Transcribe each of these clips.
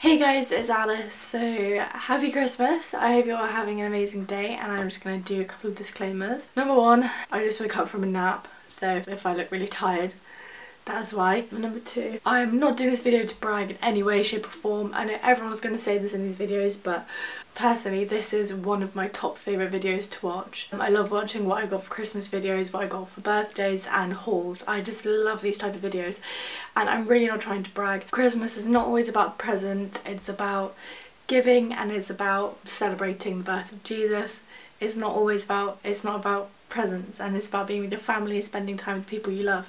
Hey guys, it's Alice. So, happy Christmas. I hope you're having an amazing day and I'm just going to do a couple of disclaimers. Number one, I just woke up from a nap, so if I look really tired, that's why. Number two, I'm not doing this video to brag in any way, shape or form. I know everyone's going to say this in these videos, but personally this is one of my top favourite videos to watch. Um, I love watching what I got for Christmas videos, what I got for birthdays and hauls. I just love these type of videos and I'm really not trying to brag. Christmas is not always about presents, it's about giving and it's about celebrating the birth of Jesus. It's not always about, it's not about presents and it's about being with your family and spending time with people you love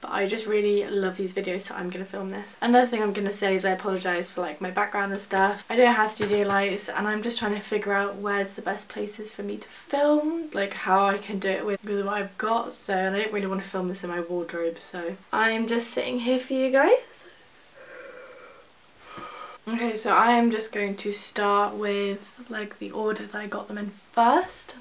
but I just really love these videos so I'm going to film this. Another thing I'm going to say is I apologise for like my background and stuff. I don't have studio lights and I'm just trying to figure out where's the best places for me to film, like how I can do it with, what I've got so and I don't really want to film this in my wardrobe so I'm just sitting here for you guys. Okay, so I am just going to start with like the order that I got them in first.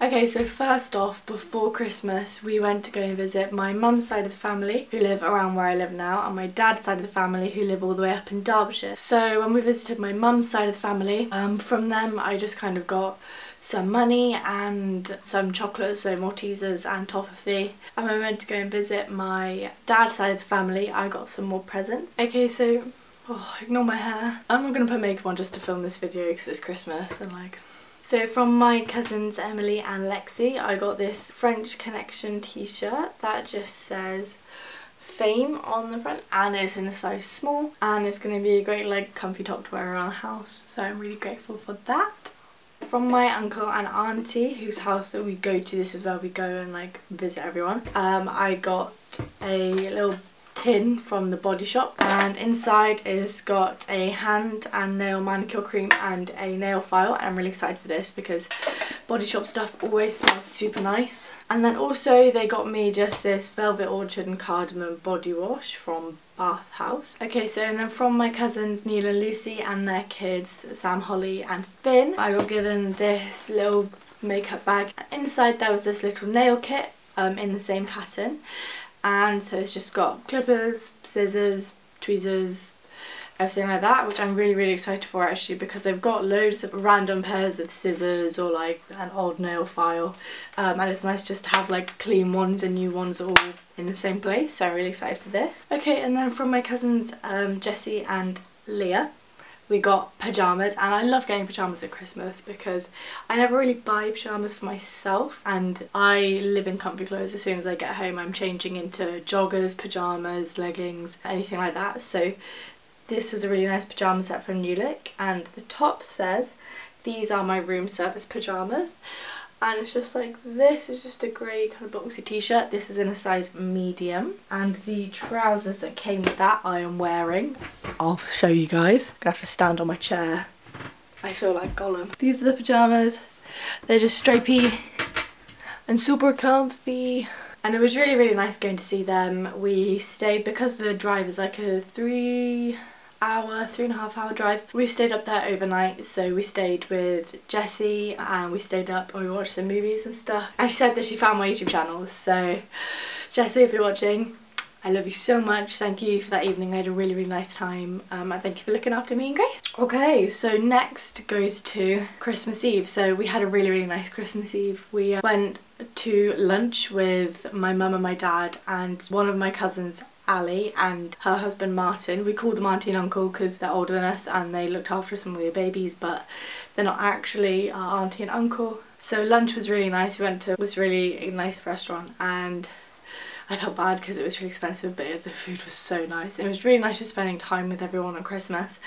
Okay, so first off, before Christmas, we went to go and visit my mum's side of the family, who live around where I live now, and my dad's side of the family, who live all the way up in Derbyshire. So when we visited my mum's side of the family, um, from them I just kind of got some money and some chocolates, so Maltesers and toffee. And when we went to go and visit my dad's side of the family, I got some more presents. Okay, so, oh, ignore my hair. I'm not to put makeup on just to film this video because it's Christmas and like so from my cousins Emily and Lexi I got this French Connection t-shirt that just says fame on the front and it's in a size small and it's going to be a great like comfy top to wear around the house so I'm really grateful for that. From my uncle and auntie whose house that we go to, this is where we go and like visit everyone, um, I got a little tin from the Body Shop and inside is got a hand and nail manicure cream and a nail file and I'm really excited for this because Body Shop stuff always smells super nice. And then also they got me just this Velvet Orchid and Cardamom body wash from Bath House. Okay, so and then from my cousins Neil and Lucy and their kids Sam, Holly and Finn, I got given this little makeup bag. Inside there was this little nail kit um, in the same pattern and so it's just got clippers, scissors, tweezers, everything like that which I'm really really excited for actually because I've got loads of random pairs of scissors or like an old nail file um, and it's nice just to have like clean ones and new ones all in the same place so I'm really excited for this. Okay and then from my cousins um, Jessie and Leah we got pyjamas and I love getting pyjamas at Christmas because I never really buy pyjamas for myself and I live in comfy clothes. As soon as I get home I'm changing into joggers, pyjamas, leggings, anything like that. So this was a really nice pyjama set from New Look and the top says these are my room service pyjamas and it's just like this is just a grey kind of boxy t-shirt. This is in a size medium. And the trousers that came with that I am wearing I'll show you guys. I'm gonna have to stand on my chair. I feel like Gollum. These are the pyjamas they're just stripy and super comfy. And it was really really nice going to see them. We stayed because the drive is like a three hour, three and a half hour drive. We stayed up there overnight, so we stayed with Jessie and we stayed up and we watched some movies and stuff. And she said that she found my YouTube channel, so Jessie, if you're watching, I love you so much. Thank you for that evening. I had a really, really nice time. Um, and thank you for looking after me and Grace. Okay, so next goes to Christmas Eve. So we had a really, really nice Christmas Eve. We uh, went to lunch with my mum and my dad and one of my cousins Ali and her husband Martin. We call them auntie and uncle because they're older than us and they looked after us when we were babies but they're not actually our auntie and uncle. So lunch was really nice. We went to was really a nice restaurant and I felt bad because it was really expensive but the food was so nice. It was really nice just spending time with everyone on Christmas.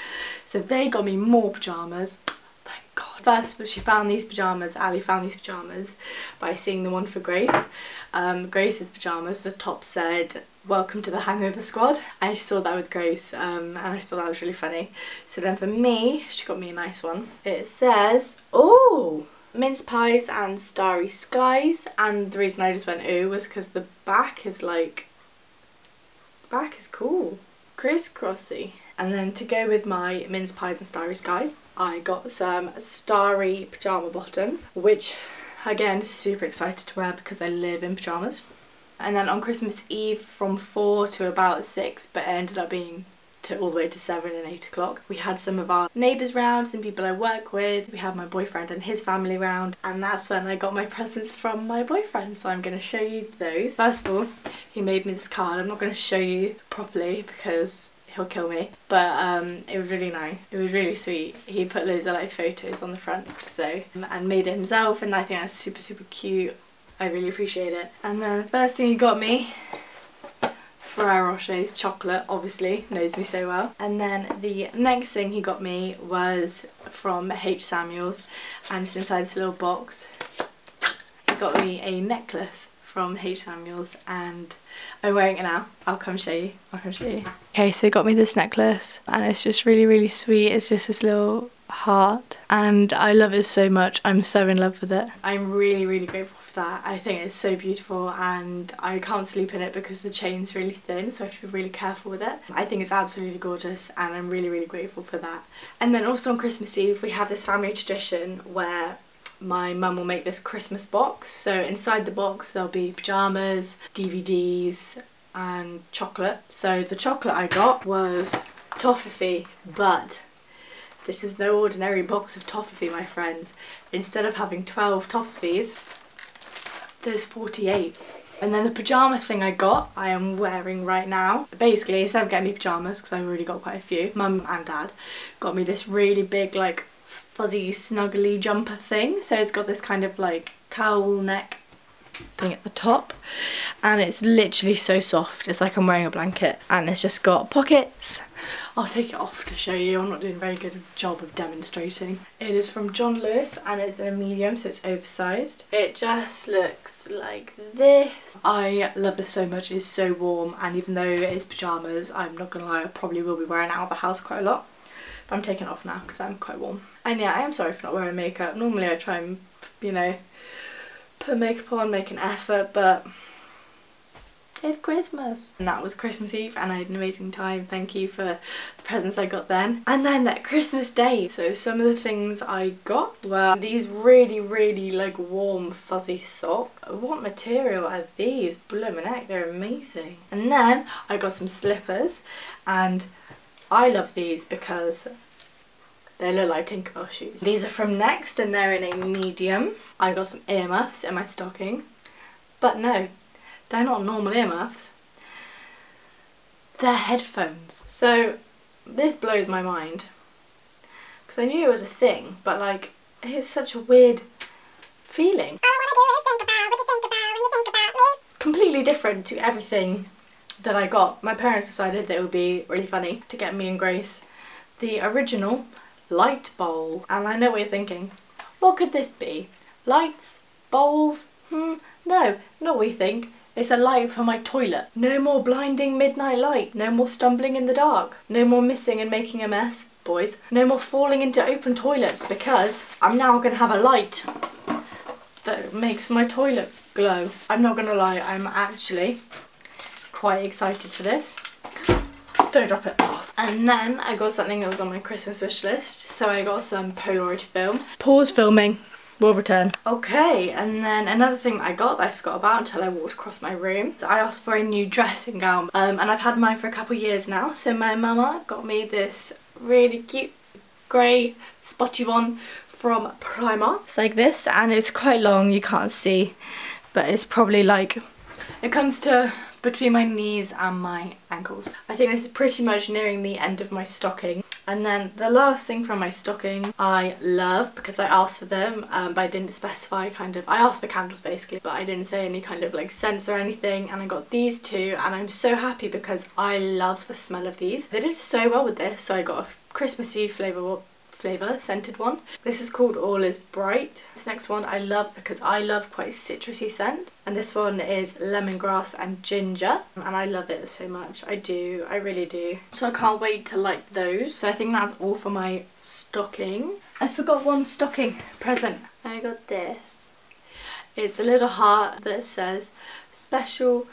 So they got me more pyjamas. Thank God. First she found these pyjamas, Ali found these pyjamas by seeing the one for Grace. Um, Grace's pyjamas, the top said welcome to the hangover squad. I saw that with Grace um, and I thought that was really funny. So then for me she got me a nice one. It says oh mince pies and starry skies. And the reason I just went ooh was because the back is like back is cool crisscrossy. And then to go with my mince pies and starry skies I got some starry pyjama bottoms which again super excited to wear because I live in pyjamas and then on Christmas Eve from 4 to about 6 but it ended up being to all the way to 7 and 8 o'clock. We had some of our neighbours round, some people I work with, we had my boyfriend and his family round and that's when I got my presents from my boyfriend. So I'm going to show you those. First of all he made me this card, I'm not going to show you properly because he'll kill me but um, it was really nice. It was really sweet. He put loads of like photos on the front so and made it himself and I think that's super super cute I really appreciate it and then the first thing he got me Ferrero Rocher's chocolate, obviously, knows me so well. And then the next thing he got me was from H. Samuels, and just inside this little box, he got me a necklace from H. Samuels, and I'm wearing it now. I'll come show you. I'll come show you. Okay, so he got me this necklace, and it's just really, really sweet. It's just this little heart, and I love it so much. I'm so in love with it. I'm really, really grateful that. I think it's so beautiful and I can't sleep in it because the chain's really thin so I have to be really careful with it. I think it's absolutely gorgeous and I'm really really grateful for that. And then also on Christmas Eve we have this family tradition where my mum will make this Christmas box. So inside the box there'll be pyjamas, DVDs and chocolate. So the chocolate I got was toffee but this is no ordinary box of toffee my friends. Instead of having 12 toffees there's 48. And then the pyjama thing I got, I am wearing right now. Basically, instead of getting me pyjamas, because I've already got quite a few, mum and dad got me this really big, like, fuzzy, snuggly jumper thing. So it's got this kind of, like, cowl neck thing at the top. And it's literally so soft. It's like I'm wearing a blanket. And it's just got pockets I'll take it off to show you. I'm not doing a very good job of demonstrating. It is from John Lewis and it's in a medium so it's oversized. It just looks like this. I love this so much. It's so warm and even though it is pyjamas I'm not gonna lie I probably will be wearing out of the house quite a lot. But I'm taking it off now because I'm quite warm. And yeah I am sorry for not wearing makeup. Normally I try and you know put makeup on, make an effort but it's Christmas. And that was Christmas Eve and I had an amazing time. Thank you for the presents I got then. And then that Christmas Day. So some of the things I got were these really, really like warm fuzzy socks. What material are these? Blooming heck, they're amazing. And then I got some slippers and I love these because they look like Tinkerbell shoes. These are from Next and they're in a medium. I got some earmuffs in my stocking. But no, they're not normal earmuffs. They're headphones. So this blows my mind. Because I knew it was a thing, but like, it's such a weird feeling. Completely different to everything that I got. My parents decided that it would be really funny to get me and Grace the original light bowl. And I know what you're thinking. What could this be? Lights? Bowls? Hmm, no, not what you think. It's a light for my toilet. No more blinding midnight light. No more stumbling in the dark. No more missing and making a mess, boys. No more falling into open toilets because I'm now going to have a light that makes my toilet glow. I'm not going to lie, I'm actually quite excited for this. Don't drop it. Off. And then I got something that was on my Christmas wish list. So I got some Polaroid film. Pause filming. We'll return. Okay, and then another thing I got that I forgot about until I walked across my room. So I asked for a new dressing gown um, and I've had mine for a couple of years now. So my mama got me this really cute grey spotty one from Primark. It's like this and it's quite long, you can't see, but it's probably like, it comes to between my knees and my ankles. I think this is pretty much nearing the end of my stocking. And then the last thing from my stocking I love because I asked for them um, but I didn't specify kind of, I asked for candles basically but I didn't say any kind of like scents or anything and I got these two and I'm so happy because I love the smell of these. They did so well with this so I got a Christmassy flavour flavour, scented one. This is called All Is Bright. This next one I love because I love quite citrusy scent. And this one is lemongrass and ginger. And I love it so much. I do, I really do. So I can't wait to like those. So I think that's all for my stocking. I forgot one stocking present. I got this. It's a little heart that says special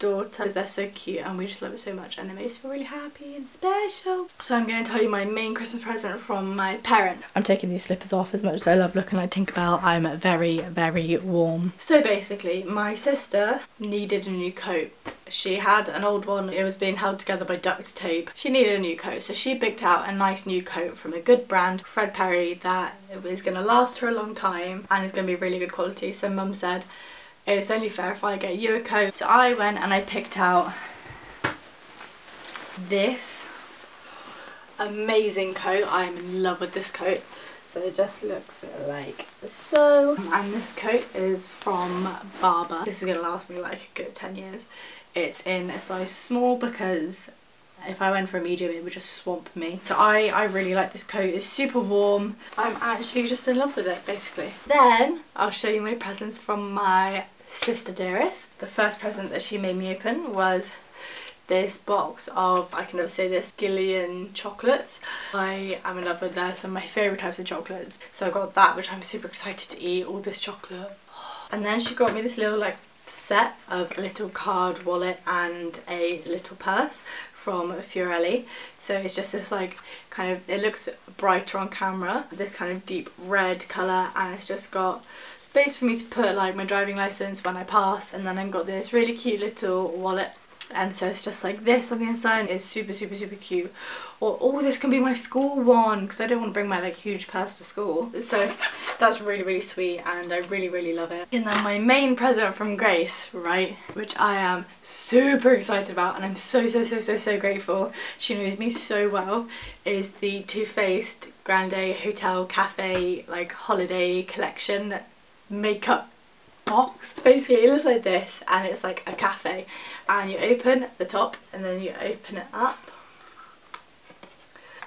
daughter because they're so cute and we just love it so much and it makes me really happy and special. So I'm going to tell you my main Christmas present from my parent. I'm taking these slippers off as much as I love looking like Tinkerbell. I'm very, very warm. So basically, my sister needed a new coat. she had an old one, it was being held together by duct tape. She needed a new coat, so she picked out a nice new coat from a good brand, Fred Perry, that is going to last her a long time and is going to be really good quality. So mum said, it's only fair if I get you a coat. So I went and I picked out this amazing coat. I'm in love with this coat. So it just looks like so. And this coat is from Barbour. This is going to last me like a good 10 years. It's in a size small because if I went for a medium it would just swamp me. So I, I really like this coat, it's super warm. I'm actually just in love with it basically. Then I'll show you my presents from my sister dearest. The first present that she made me open was this box of, I can never say this, Guylian chocolates. I am in love with this and my favourite types of chocolates. So I got that which I'm super excited to eat, all this chocolate. And then she got me this little like set of a little card wallet and a little purse from Fiorelli. So it's just this like kind of, it looks brighter on camera, this kind of deep red colour and it's just got space for me to put like my driving license when I pass and then I've got this really cute little wallet and so it's just like this on the inside is super super super cute. Or oh this can be my school one because I don't want to bring my like huge purse to school. So that's really really sweet and I really really love it. And then my main present from Grace right which I am super excited about and I'm so so so so so grateful. She knows me so well is the Too Faced Grande Hotel Cafe like holiday collection makeup Basically it looks like this and it's like a cafe and you open the top and then you open it up.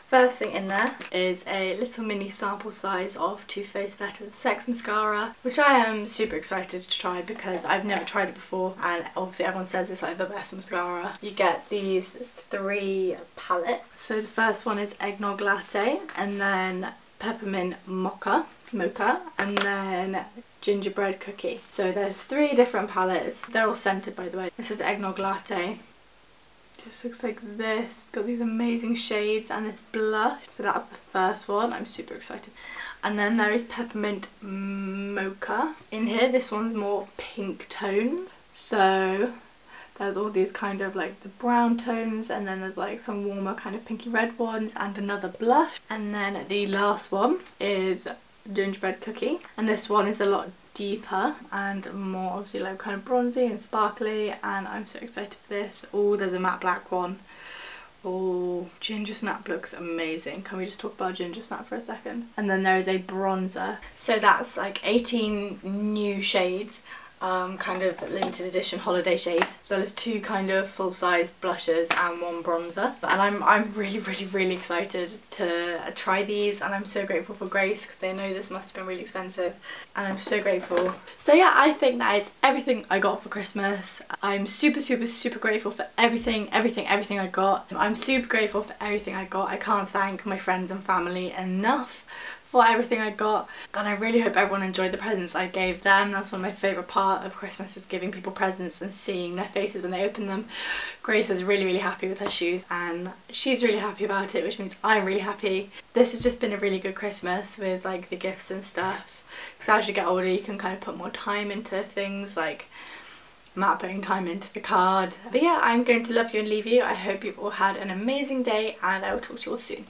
First thing in there is a little mini sample size of Too Faced Better Sex Mascara which I am super excited to try because I've never tried it before and obviously everyone says it's like the best mascara. You get these three palettes. So the first one is Eggnog Latte and then Peppermint Mocha, Mocha and then gingerbread cookie. So there's three different palettes. They're all scented by the way. This is eggnog latte. Just looks like this. It's got these amazing shades and it's blush. So that's the first one. I'm super excited. And then there is peppermint mocha. In here, this one's more pink toned. So there's all these kind of like the brown tones and then there's like some warmer kind of pinky red ones and another blush. And then the last one is gingerbread cookie and this one is a lot deeper and more obviously like kind of bronzy and sparkly and I'm so excited for this. Oh there's a matte black one. Oh, Ginger Snap looks amazing. Can we just talk about Ginger Snap for a second? And then there is a bronzer. So that's like 18 new shades um, kind of limited edition holiday shades. So there's two kind of full-size blushes and one bronzer. And I'm, I'm really, really, really excited to try these and I'm so grateful for Grace because I know this must have been really expensive and I'm so grateful. So yeah, I think that is everything I got for Christmas. I'm super, super, super grateful for everything, everything, everything I got. I'm super grateful for everything I got. I can't thank my friends and family enough for everything I got and I really hope everyone enjoyed the presents I gave them. That's one of my favourite part of Christmas is giving people presents and seeing their faces when they open them. Grace was really really happy with her shoes and she's really happy about it which means I'm really happy. This has just been a really good Christmas with like the gifts and stuff because as you get older you can kind of put more time into things like Matt putting time into the card. But yeah, I'm going to love you and leave you. I hope you've all had an amazing day and I will talk to you all soon.